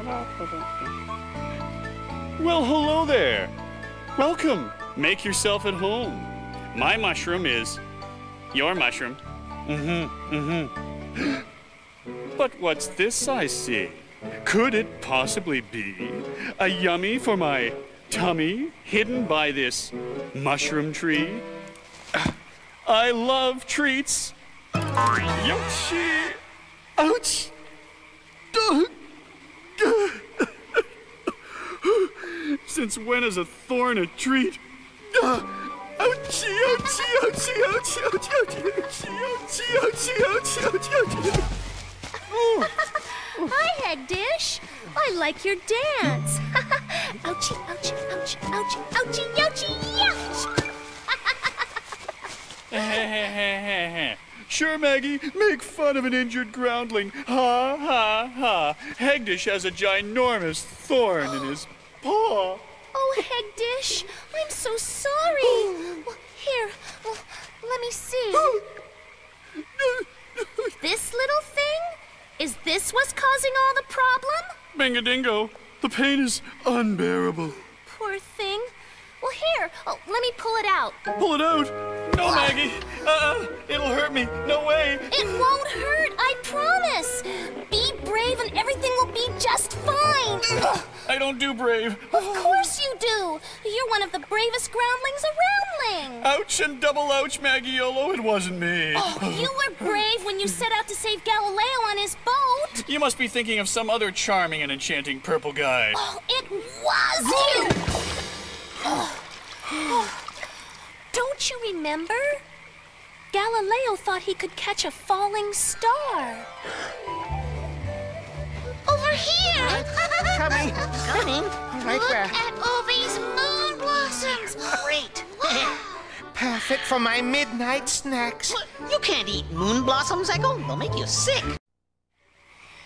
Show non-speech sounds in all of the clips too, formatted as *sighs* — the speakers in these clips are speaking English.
*laughs* Well, hello there. Welcome. Make yourself at home. My mushroom is your mushroom. Mm-hmm, mm-hmm. *gasps* but what's this I see? Could it possibly be a yummy for my tummy hidden by this mushroom tree? *sighs* I love treats. Yoshi! Ouch! Since when is a thorn a treat? Ouchie, ouchie, ouchie, ouchie, ouchie, ouchie, ouchie, ouchie, ouchie, ouchie, ouchie. Hi, Hegdish. I like your dance. ouchie, ouchie, ouchie, ouchie, ouchie, ouchie, ouchie. Sure, Maggie, make fun of an injured groundling. Ha, ha, ha. Hegdish has a ginormous thorn in his paw. Oh, Hegdish, I'm so sorry. Oh. Well, here, well, let me see. Oh. this little thing? Is this what's causing all the problem? Bingadingo, the pain is unbearable. Poor thing. Well, here, oh, let me pull it out. Pull it out? No, Maggie. Uh-uh. It'll hurt me. No way. It won't hurt, I promise. Don't do brave. Of course you do. You're one of the bravest groundlings aroundling. Ouch and double ouch, Maggiolo. It wasn't me. Oh, you were brave when you set out to save Galileo on his boat. You must be thinking of some other charming and enchanting purple guy. Oh, it was you. Don't you remember? Galileo thought he could catch a falling star. Coming, coming. Right Look where? at all these moon blossoms! Great. Wow. Perfect for my midnight snacks. You can't eat moon blossoms, Echo. They'll make you sick.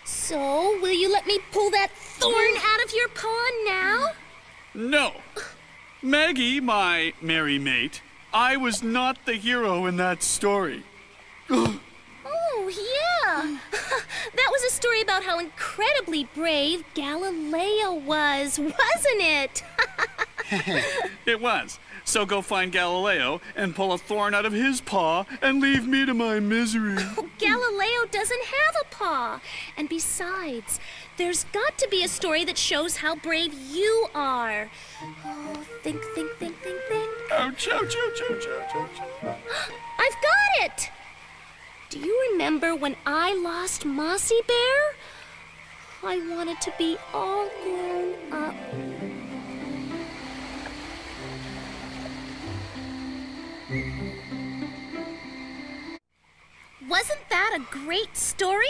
So, will you let me pull that thorn out of your paw now? No. Maggie, my merry mate, I was not the hero in that story. *gasps* Oh, yeah. that was a story about how incredibly brave Galileo was, wasn't it? *laughs* It was. So go find Galileo and pull a thorn out of his paw and leave me to my misery. *laughs* Oh, Galileo doesn't have a paw. And besides, there's got to be a story that shows how brave you are. Oh, think, think, think, think, think. Ouch, ouch, ouch, ouch, ouch, ouch. *gasps* I've got it! Do you remember when I lost Mossy Bear? I wanted to be all grown up. Wasn't that a great story?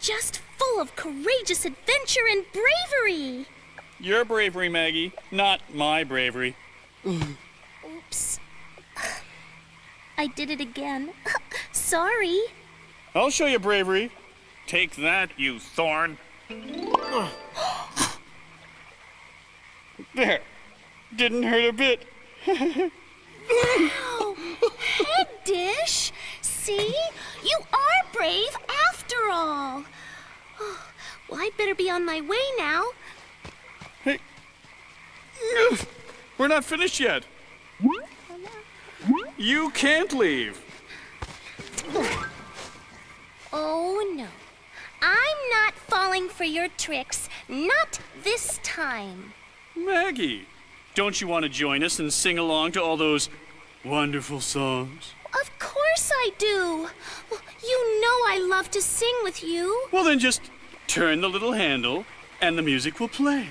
Just full of courageous adventure and bravery. Your bravery, Maggie, not my bravery. Oops. I did it again. *laughs* Sorry. I'll show you bravery. Take that, you thorn. there. Didn't hurt a bit. Wow! Head dish! See? You are brave after all. Oh, well, I'd better be on my way now. Hey. We're not finished yet. You can't leave. Falling for your tricks. Not this time. Maggie, don't you want to join us and sing along to all those wonderful songs? Of course I do. You know I love to sing with you. Well, then just turn the little handle and the music will play.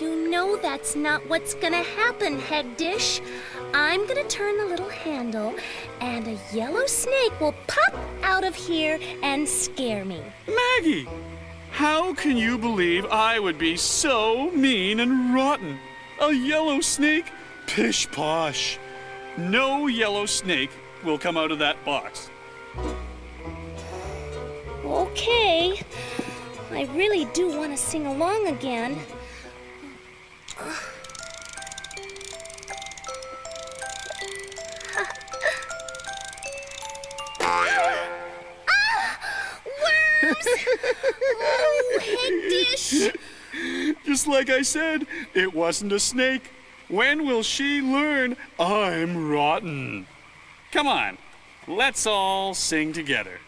You know that's not what's gonna happen, Hegdish. I'm gonna turn the little handle, and a yellow snake will pop out of here and scare me. Maggie, how can you believe I would be so mean and rotten? A yellow snake? Pish posh. No yellow snake will come out of that box. Okay. I really do want to sing along again. Just like I said, it wasn't a snake. When will she learn I'm rotten? Come on, let's all sing together.